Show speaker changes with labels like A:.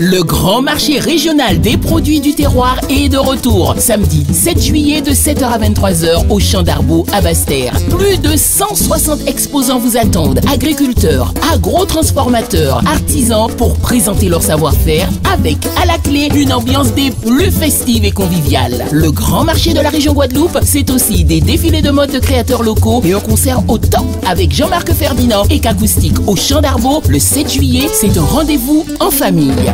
A: Le grand marché régional des produits du terroir est de retour. Samedi 7 juillet de 7h à 23h au Champ d'Arbeau à Basse-Terre. Plus de 160 exposants vous attendent. Agriculteurs, agro-transformateurs, artisans pour présenter leur savoir-faire avec à la clé une ambiance des plus festives et conviviales. Le grand marché de la région Guadeloupe, c'est aussi des défilés de mode de créateurs locaux et un concert au top avec Jean-Marc Ferdinand et Cacoustique au Champ d'Arbeau le 7 juillet. C'est un rendez-vous en famille.